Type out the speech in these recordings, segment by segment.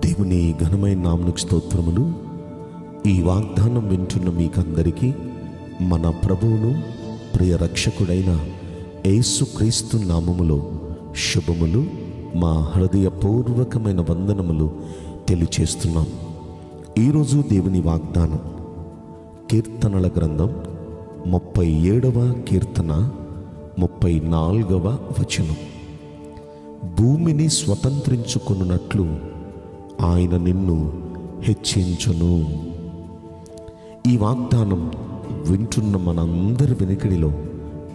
దేవుని ఘనమైన నామనికి స్తోత్రములు. ఈ వాగ్దానం వింటున్న మీకందరికీ మన ప్రభువును ప్రియ రక్షకుడైన యేసుక్రీస్తు నామములో శుభములు. మా హృదయపూర్వకమైన వందనములు తెలియచేస్తున్నాం. ఈరోజు దేవుని వాగ్దానం కీర్తనల గ్రంథం ముప్పై ఏడవ కీర్తన ముప్పై నాలుగవ వచనం. భూమిని స్వతంత్రించుకున్నట్లు ఆయన నిన్ను హెచ్చించును. ఈ వాగ్దానం వింటున్న మనందరి వెనుకడిలో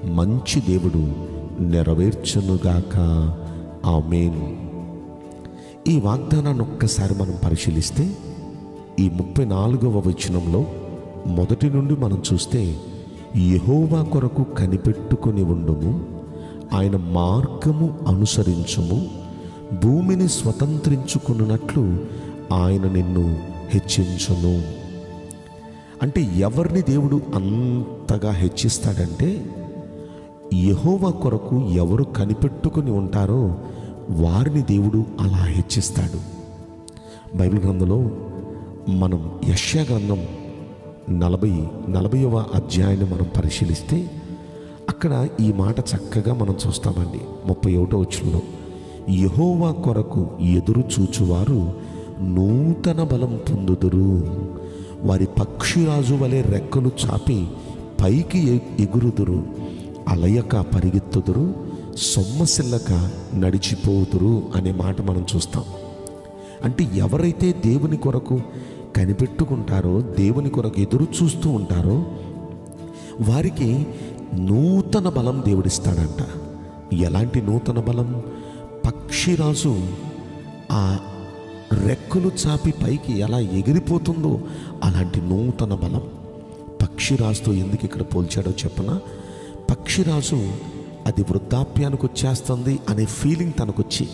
మంచి దేవుడు నెరవేర్చునుగాక. ఆమెన్. ఈ వాగ్దానాన్ని ఒక్కసారి మనం పరిశీలిస్తే ఈ ముప్పై నాలుగవ వచనంలో మొదటి నుండి మనం చూస్తే యహోవా కొరకు కనిపెట్టుకొని ఉండుము ఆయన మార్గము అనుసరించము భూమిని స్వతంత్రించుకున్నట్లు ఆయన నిన్ను హెచ్చించును. అంటే ఎవరిని దేవుడు అంతగా హెచ్చిస్తాడంటే యహోవా కొరకు ఎవరు కనిపెట్టుకుని ఉంటారో వారిని దేవుడు అలా హెచ్చిస్తాడు. బైబిల్ గ్రంథంలో మనం యశ్యా గ్రంథం నలభై నలభైవ అధ్యాయాన్ని మనం పరిశీలిస్తే అక్కడ ఈ మాట చక్కగా మనం చూస్తామండి. ముప్పై ఒకటో వచ్చంలో యహోవా కొరకు ఎదురు చూచువారు నూతన బలం పొందుదురు. వారి పక్షిరాజు వలె రెక్కలు చాపి పైకి ఎగురుదురు. అలయక పరిగెత్తుదురు సొమ్మసిల్లక నడిచిపోదురు అనే మాట మనం చూస్తాం. అంటే ఎవరైతే దేవుని కొరకు కనిపెట్టుకుంటారో దేవుని కొరకు ఎదురు చూస్తూ ఉంటారో వారికి నూతన బలం దేవుడిస్తాడంట. ఎలాంటి నూతన బలం? పక్షిరాజు ఆ రెక్కలు చాపి పైకి ఎలా ఎగిరిపోతుందో అలాంటి నూతన బలం పక్షిరాజుతో ఎందుకు ఇక్కడ పోల్చాడో చెప్పనా? పక్షిరాజు అది వృద్ధాప్యానికి వచ్చేస్తుంది అనే ఫీలింగ్ తనకొచ్చి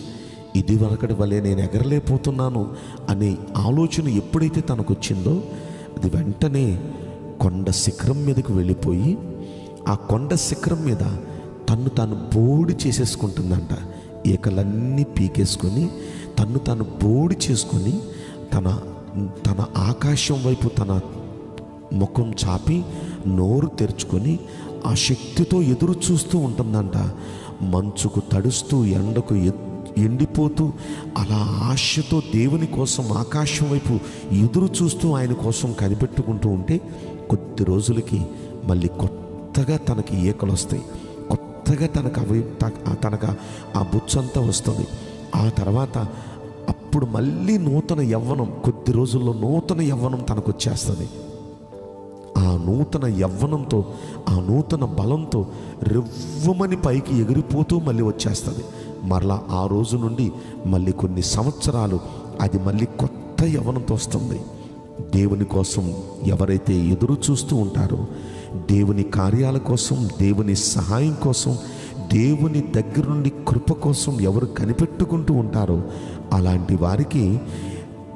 ఇది వరకటి వలె నేను ఎగరలేకపోతున్నాను అనే ఆలోచన ఎప్పుడైతే తనకు వచ్చిందో అది వెంటనే కొండ శిఖరం మీదకు వెళ్ళిపోయి ఆ కొండ శిఖరం మీద తన్ను తాను బోడి చేసేసుకుంటుందంట. ఈకలన్నీ పీకేసుకొని తను తాను బోడి చేసుకొని తన తన ఆకాశం వైపు తన ముఖం చాపి నోరు తెరుచుకొని ఆ శక్తితో ఎదురు చూస్తూ ఉంటుందంట. మంచుకు తడుస్తూ ఎండకు ఎండిపోతూ అలా ఆశతో దేవుని కోసం ఆకాశం వైపు ఎదురు చూస్తూ ఆయన కోసం కనిపెట్టుకుంటూ ఉంటే కొద్ది రోజులకి మళ్ళీ కొత్తగా తనకి ఈకలు వస్తాయి కొత్తగా తనకు అవి తనకు ఆ బుచ్చంతా వస్తుంది. ఆ తర్వాత అప్పుడు మళ్ళీ నూతన యవ్వనం కొద్ది రోజుల్లో నూతన యవ్వనం తనకు వచ్చేస్తుంది ఆ నూతన యవ్వనంతో ఆ నూతన బలంతో రివ్వమని పైకి ఎగిరిపోతూ మళ్ళీ వచ్చేస్తుంది. మరలా ఆ రోజు నుండి మళ్ళీ కొన్ని సంవత్సరాలు అది మళ్ళీ కొత్త యవ్వనంతో వస్తుంది. దేవుని కోసం ఎవరైతే ఎదురు చూస్తూ ఉంటారో దేవుని కార్యాల కోసం దేవుని సహాయం కోసం దేవుని దగ్గర నుండి కృప కోసం ఎవరు కనిపెట్టుకుంటూ ఉంటారో అలాంటి వారికి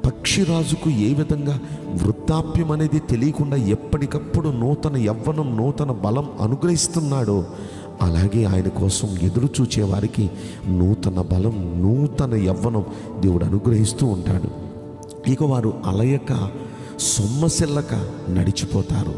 పక్షిరాజుకు ఏ విధంగా వృద్ధాప్యం అనేది తెలియకుండా ఎప్పటికప్పుడు నూతన యవ్వనం నూతన బలం అనుగ్రహిస్తున్నాడో అలాగే ఆయన కోసం ఎదురు చూచేవారికి నూతన బలం నూతన యవ్వనం దేవుడు అనుగ్రహిస్తూ ఉంటాడు. ఇక వారు అలయక సొమ్మసిల్లక నడిచిపోతారు.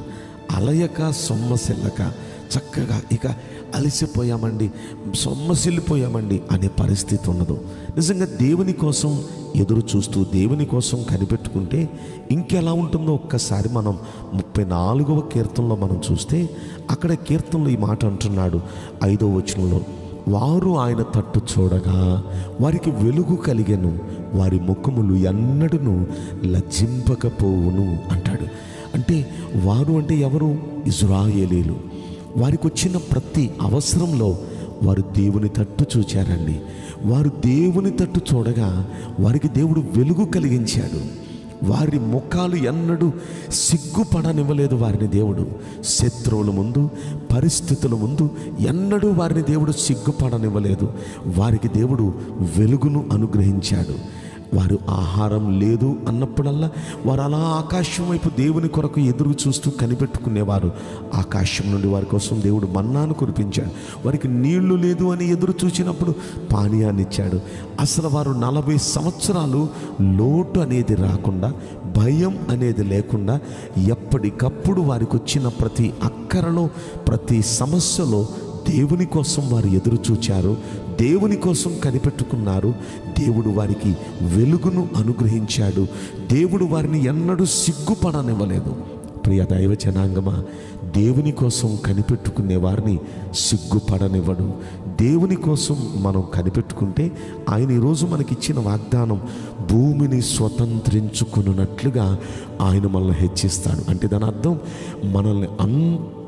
అలయక సొమ్మసిల్లక చక్కగా ఇక అలసిపోయామండి. సొమ్మసిల్లిపోయామండి అనే పరిస్థితి ఉండదు నిజంగా దేవుని కోసం ఎదురు చూస్తూ దేవుని కోసం కనిపెట్టుకుంటే ఇంకెలా ఉంటుందో ఒక్కసారి మనం ముప్పై నాలుగవ కీర్తనలో మనం చూస్తే అక్కడ కీర్తనలో ఈ మాట అంటున్నాడు. ఐదవ వచనంలో వారు ఆయన తట్టు చూడగా వారికి వెలుగు కలిగెను. వారి ముఖములు ఎన్నడను లజ్జింపకపోవును అంటాడు అంటే వారు అంటే ఎవరు? ఇజ్రాయేలీలు. వారికి వచ్చిన ప్రతి అవసరంలో వారు దేవుని తట్టు చూచారండి. వారు దేవుని తట్టు చూడగా వారికి దేవుడు వెలుగు కలిగించాడు. వారి ముఖాలు ఎన్నడూ సిగ్గుపడనివ్వలేదు వారిని దేవుడు. శత్రువుల ముందు పరిస్థితుల ముందు ఎన్నడూ వారిని దేవుడు సిగ్గుపడనివ్వలేదు. వారికి దేవుడు వెలుగును అనుగ్రహించాడు. వారు ఆహారం లేదు అన్నప్పుడల్లా వారు అలా ఆకాశం వైపు దేవుని కొరకు ఎదురు చూస్తూ కనిపెట్టుకునేవారు. ఆకాశం నుండి వారి కోసం దేవుడు మన్నాను కురిపించాడు. వారికి నీళ్ళు లేదు అని ఎదురు చూసినప్పుడు పానీయాన్ని ఇచ్చాడు. అసలు వారు నలభై సంవత్సరాలు లోటు అనేది రాకుండా భయం అనేది లేకుండా ఎప్పటికప్పుడు వారికి వచ్చిన ప్రతి అక్కరలో ప్రతి సమస్యలో దేవుని కోసం వారు ఎదురు చూచారు. దేవుని కోసం కనిపెట్టుకున్నారు. దేవుడు వారికి వెలుగును అనుగ్రహించాడు. దేవుడు వారిని ఎన్నడూ సిగ్గుపడనివ్వలేదు. ప్రియ దైవ జనాంగమా దేవుని కోసం కనిపెట్టుకునే వారిని సిగ్గుపడనివ్వడు. దేవుని కోసం మనం కనిపెట్టుకుంటే ఆయన ఈరోజు మనకిచ్చిన వాగ్దానం భూమిని స్వతంత్రించుకున్నట్లుగా ఆయన మనల్ని హెచ్చిస్తాడు. అంటే దాని అర్థం మనల్ని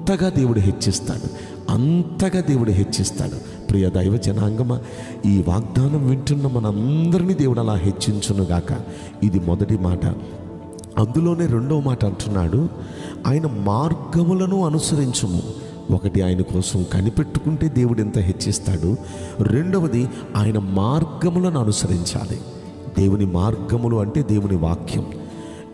అంతగా దేవుడు హెచ్చిస్తాడు. అంతగా దేవుడు హెచ్చిస్తాడు. ప్రియ దైవ జనాంగమ ఈ వాగ్దానం వింటున్న మనందరినీ దేవుడు అలా హెచ్చించునుగాక ఇది మొదటి మాట. అందులోనే రెండవ మాట అంటున్నాడు ఆయన మార్గములను అనుసరించుము. ఒకటి ఆయన కోసం కనిపెట్టుకుంటే దేవుడు ఎంత హెచ్చిస్తాడు. రెండవది ఆయన మార్గములను అనుసరించాలి. దేవుని మార్గములు అంటే దేవుని వాక్యం.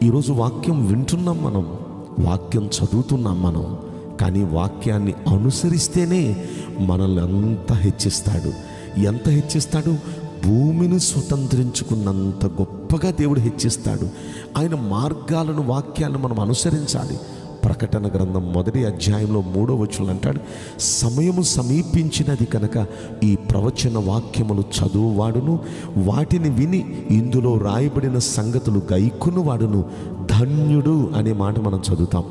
ఈరోజు వాక్యం వింటున్నాం మనం వాక్యం చదువుతున్నాం మనం. కానీ వాక్యాన్ని అనుసరిస్తేనే మనల్ని అంత హెచ్చిస్తాడు. ఎంత హెచ్చిస్తాడు? భూమిని స్వతంత్రించుకున్నంత గొప్పగా దేవుడు హెచ్చిస్తాడు. ఆయన మార్గాలను వాక్యాలను మనం అనుసరించాలి. ప్రకటన గ్రంథం మొదటి అధ్యాయంలో మూడో వచనం అంటాడు సమయము సమీపించినది కనుక ఈ ప్రవచన వాక్యములు చదువువాడును వాటిని విని ఇందులో రాయబడిన సంగతులు గైకును వాడును ధన్యుడు అనే మాట మనం చదువుతాం.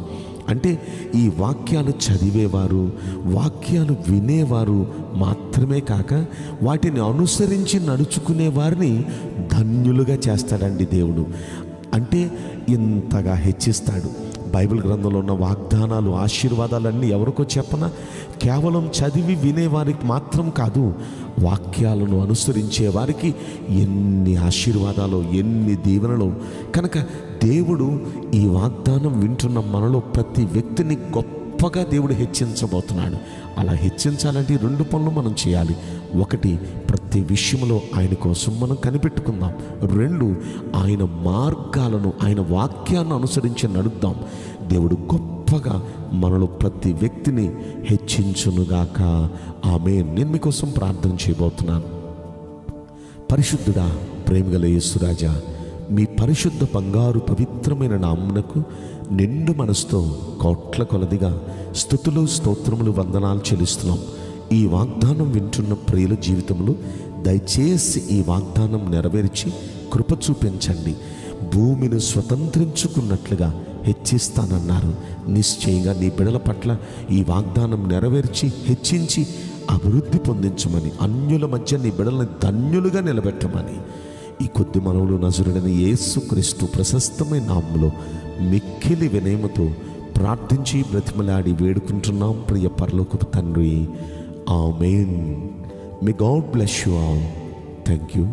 అంటే ఈ వాక్యాలు చదివేవారు వాక్యాలు వినేవారు మాత్రమే కాక వాటిని అనుసరించి నడుచుకునే వారిని ధన్యులుగా చేస్తాడండి దేవుడు. అంటే ఇంతగా హెచ్చిస్తాడు. బైబిల్ గ్రంథంలో ఉన్న వాగ్దానాలు ఆశీర్వాదాలన్నీ ఎవరికో చెప్పన? కేవలం చదివి వినేవారికి మాత్రం కాదు వాక్యాలను అనుసరించే వారికి ఎన్ని ఆశీర్వాదాలు ఎన్ని దీవెనలు. కనుక దేవుడు ఈ వాగ్దానం వింటున్న మనలో ప్రతి వ్యక్తిని గొప్పగా దేవుడు హెచ్చించబోతున్నాడు. అలా హెచ్చించాలంటే రెండు పనులు మనం చేయాలి. ఒకటి ప్రతి విషయంలో ఆయన కోసం మనం కనిపెట్టుకుందాం. రెండు ఆయన మార్గాలను ఆయన వాక్యాన్ని అనుసరించి నడుద్దాం. దేవుడు గొప్పగా మనలో ప్రతి వ్యక్తిని హెచ్చించునుగాక. ఆమె నేను మీకోసం ప్రార్థన చేయబోతున్నాను. పరిశుద్ధుడా ప్రేమగల యేసురాజా మీ పరిశుద్ధ బంగారు పవిత్రమైన నామునకు నిండు మనసుతో కోట్ల కొలదిగా స్థుతులు స్తోత్రములు వందనాలు చెల్లిస్తున్నాం. ఈ వాగ్దానం వింటున్న ప్రియుల జీవితంలో దయచేసి ఈ వాగ్దానం నెరవేర్చి కృప చూపించండి. భూమిని స్వతంత్రించుకున్నట్లుగా హెచ్చిస్తానన్నారు. నిశ్చయంగా నీ బిడల పట్ల ఈ వాగ్దానం నెరవేర్చి హెచ్చించి అభివృద్ధి పొందించమని అన్యుల మధ్య నీ బిడల్ని ధన్యులుగా నిలబెట్టమని. ఈ కొద్ది మనవులు నజరుడని యేసుక్రీస్తు ప్రశస్తమైన నామంలో మిక్కిలి వినయముతో ప్రార్థించి బ్రతిమలాడి వేడుకుంటున్నాం ప్రియ పరలోకపు తండ్రి. Amen. May God bless you all thank you